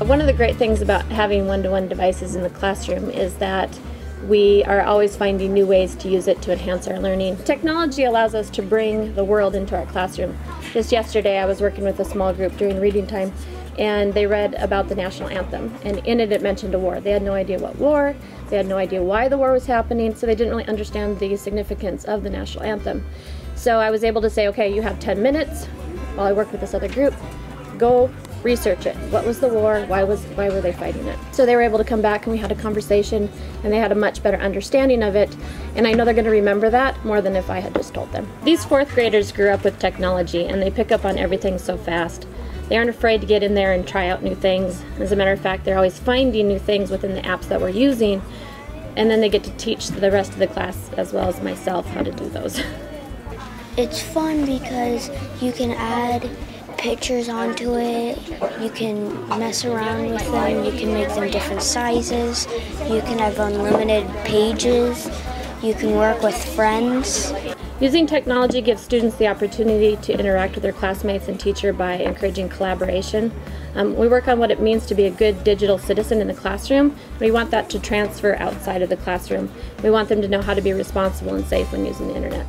One of the great things about having one-to-one devices in the classroom is that we are always finding new ways to use it to enhance our learning. Technology allows us to bring the world into our classroom. Just yesterday I was working with a small group during reading time and they read about the national anthem and in it it mentioned a war. They had no idea what war, they had no idea why the war was happening, so they didn't really understand the significance of the national anthem. So I was able to say, okay, you have 10 minutes while I work with this other group, go research it. What was the war? Why was why were they fighting it? So they were able to come back and we had a conversation and they had a much better understanding of it. And I know they're going to remember that more than if I had just told them. These fourth graders grew up with technology and they pick up on everything so fast. They aren't afraid to get in there and try out new things. As a matter of fact, they're always finding new things within the apps that we're using. And then they get to teach the rest of the class as well as myself how to do those. It's fun because you can add pictures onto it. You can mess around with them. You can make them different sizes. You can have unlimited pages. You can work with friends. Using technology gives students the opportunity to interact with their classmates and teacher by encouraging collaboration. Um, we work on what it means to be a good digital citizen in the classroom. We want that to transfer outside of the classroom. We want them to know how to be responsible and safe when using the internet.